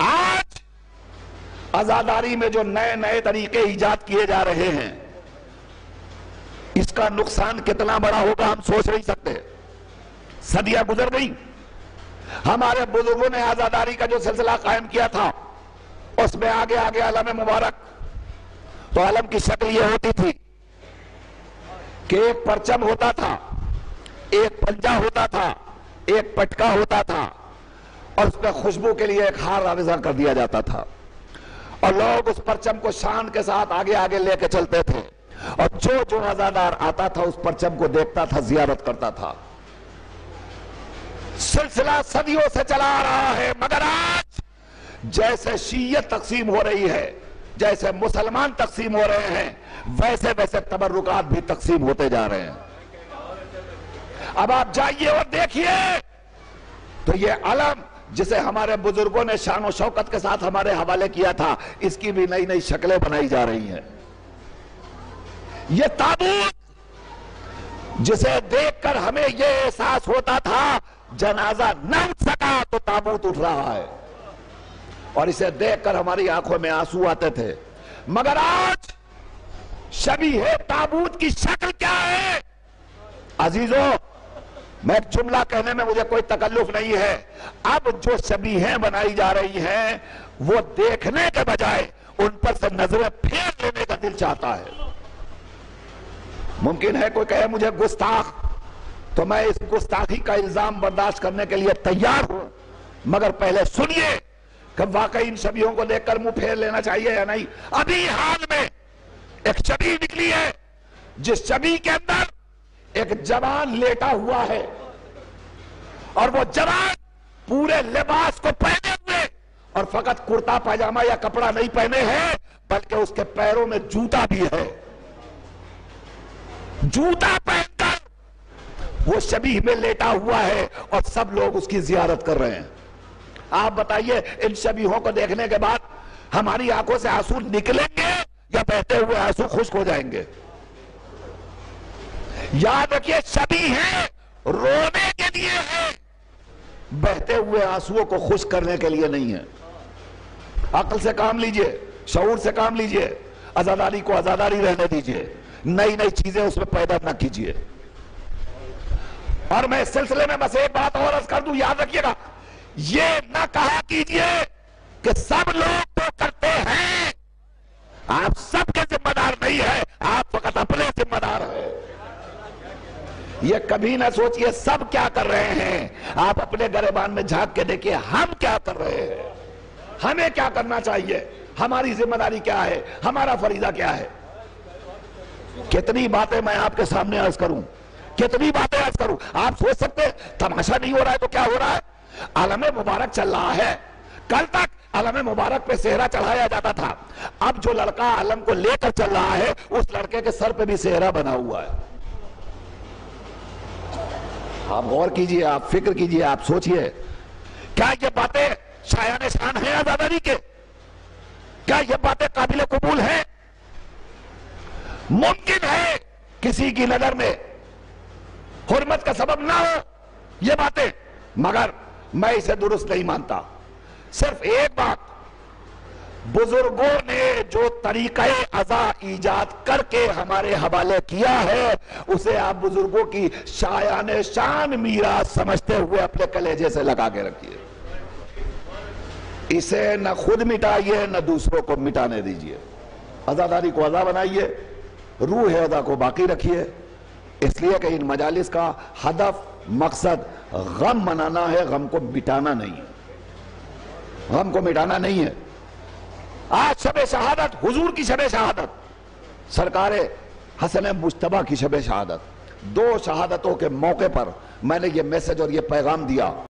आज आजादारी में जो नए नए तरीके ईजाद किए जा रहे हैं, इसका नुकसान कितना बड़ा होगा हम सोच नहीं सकते। सदियाँ गुजर गई। हमारे बुज़ुर्गों ने आजादारी का जो सिलसिला कायम किया था, उसमें आगे आगे आलम मुबारक। तो आलम की शक्ल यह होती थी कि एक परचम होता था, एक पंजा होता था, एक पटका होता था। और उसमें खुशबू के लिए एक हार आवेजा कर दिया जाता था। और लोग उस परचम को शान के साथ आगे आगे लेके चलते थे। और जो जो आजादार आता था, उस परचम को देखता था, जियारत करता था। सिलसिला सदियों से चला आ रहा है, मगर आज जैसे शीयत तकसीम हो रही है, जैसे मुसलमान तकसीम हो रहे हैं वैसे वैसे तबरुकात भी तकसीम होते जा रहे हैं। अब आप जाइए और देखिए तो ये अलम जिसे हमारे बुज़ुर्गों ने शान शौकत के साथ हमारे हवाले किया था, इसकी भी नई नई शक्लें बनाई जा रही हैं। ये ताबूत जिसे देखकर हमें यह एहसास होता था, जनाजा न उठ सका तो ताबूत उठ रहा है। और इसे देखकर हमारी आँखों में आँसू आते थे। मगर आज शबी है ताबूत की शक्ल क्या है? अजीजों मैं जुमला कहने में मुझे कोई तकल्लुफ नहीं है। अब जो शबीहें बनाई जा रही हैं, वो देखने के बजाय उन पर से नज़रें फेर लेने का दिल चाहता है। मुमकिन है कोई कहे मुझे गुस्ताख तो मैं इस गुस्ताखी का इल्ज़ाम बर्दाश्त करने के लिए तैयार हूँ। मगर पहले सुनिए कि वाकई इन छवियों को देखकर मुँह फेर लेना चाहिए या नहीं। अभी हाल में एक छवि निकली है, जिस छवि के अंदर एक जवान लेटा हुआ है और वो जवान पूरे लिबास को पहने हुए और फकत कुर्ता पैजामा या कपड़ा नहीं पहने हैं, बल्कि उसके पैरों में जूता भी है। जूता पहनकर वो शबी में लेटा हुआ है और सब लोग उसकी जियारत कर रहे हैं। आप बताइए, इन शबीहों को देखने के बाद हमारी आँखों से आँसू निकलेंगे या बहते हुए आँसू खुश्क हो जाएँगे? याद रखिए शबी है, रोने के लिए है। बहते हुए आंसुओं को खुश करने के लिए नहीं है। अकल से काम लीजिए, शऊर से काम लीजिए, आजादारी को आजादारी रहने दीजिए नई नई चीज़ें उसमें पैदा ना कीजिए। और मैं इस सिलसिले में बस एक बात और अर्ज़ कर दूँ, याद रखिएगा, ये ना कहा कीजिए कि सब लोग तो करते ये कभी ना सोचिए सब क्या कर रहे हैं। आप अपने गरेबान में झाँक के देखिए, हम क्या कर रहे हैं। हमें क्या करना चाहिए? हमारी ज़िम्मेदारी क्या है? हमारा फरीजा क्या है? कितनी बातें मैं आपके सामने अर्ज़ करूँ? कितनी बातें अर्ज़ करूँ? आप सोच सकते तमाशा नहीं हो रहा है तो क्या हो रहा है? आलम मुबारक चल रहा है। कल तक आलम मुबारक पे सेहरा चढ़ाया जाता था। अब जो लड़का आलम को लेकर चल रहा है, उस लड़के के सर पे भी सेहरा बना हुआ है। आप गौर कीजिए, आप फ़िक्र कीजिए, आप सोचिए। क्या ये बातें शायान शान है आजादारी के? क्या ये बातें काबिल कबूल है? मुमकिन है किसी की नज़र में हुरमत का सबब ना हो ये बातें। मगर मैं इसे दुरुस्त नहीं मानता। सिर्फ़ एक बात बुज़ुर्गों ने जो तरीका अजा ईजाद करके हमारे हवाले किया है, उसे आप बुज़ुर्गों की शायान शान मीरा समझते हुए अपने कलेजे से लगा के रखिए। इसे न खुद मिटाइए, न दूसरों को मिटाने दीजिए। आजादारी को अदा बनाइए, रूह है अदा को बाकी रखिए। इसलिए कि इन मजालिस का हदफ, मकसद गम मनाना है, गम को मिटाना नहीं है। गम को मिटाना नहीं है। आज शब शहादत, हुजूर की शब शहादत, सरकार हसन मुशतबा की शब शहादत। दो शहादतों के मौके पर मैंने ये मैसेज और ये पैगाम दिया।